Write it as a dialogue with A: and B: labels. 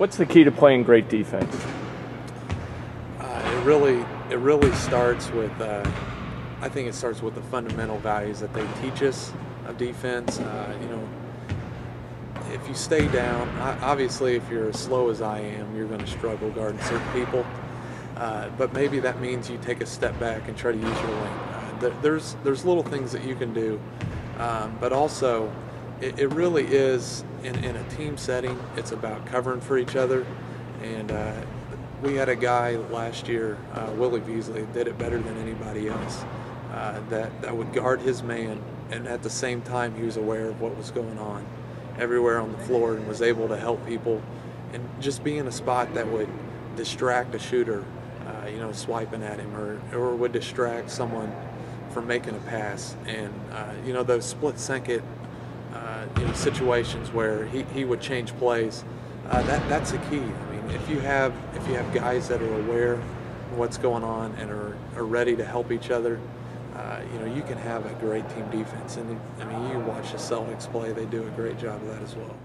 A: What's the key to playing great defense?
B: Uh, it really it really starts with uh, I think it starts with the fundamental values that they teach us of defense. Uh, you know, if you stay down, obviously if you're as slow as I am, you're going to struggle guarding certain people. Uh, but maybe that means you take a step back and try to use your length. Uh, there's there's little things that you can do, um, but also it, it really is in, in, a team setting. It's about covering for each other, and uh, we had a guy last year, uh, Willie Veasley, did it better than anybody else. Uh, that that would guard his man, and at the same time he was aware of what was going on everywhere on the floor and was able to help people, and just be in a spot that would distract a shooter, uh, you know, swiping at him, or or would distract someone from making a pass, and uh, you know those split second uh, you know, situations where he, he would change plays. Uh, that that's the key. I mean, if you have if you have guys that are aware of what's going on and are, are ready to help each other, uh, you know, you can have a great team defense. And I mean, you watch the Celtics play; they do a great job of that as well.